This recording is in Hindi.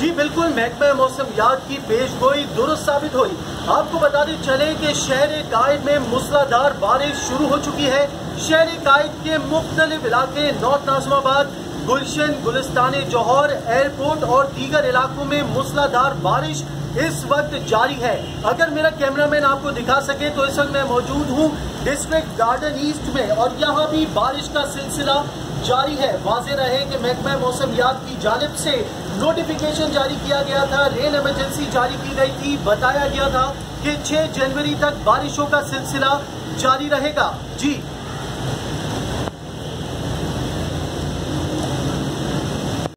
जी बिल्कुल, महकमा मौसम याद की पेश गोई दुरुस्त साबित हुई। आपको बताते चले कि शहर कायद में मूसलाधार बारिश शुरू हो चुकी है। शहर कायद के मुख्तलिफ़ इलाके नॉर्थ नाजमाबाद, गुलशन, गुलिस्तान जौहर, एयरपोर्ट और दीगर इलाकों में मूसलाधार बारिश इस वक्त जारी है। अगर मेरा कैमरामैन आपको दिखा सके तो इस वक्त मैं मौजूद हूँ। डिस्ट्रिक्ट गार्डन ईस्ट में और यहाँ भी बारिश का सिलसिला जारी है। वाजे रहे कि महकमा मौसम याद की जानब से नोटिफिकेशन जारी किया गया था। रेल एमरजेंसी जारी की गई थी। बताया गया था कि 6 जनवरी तक बारिशों का सिलसिला जारी रहेगा। जी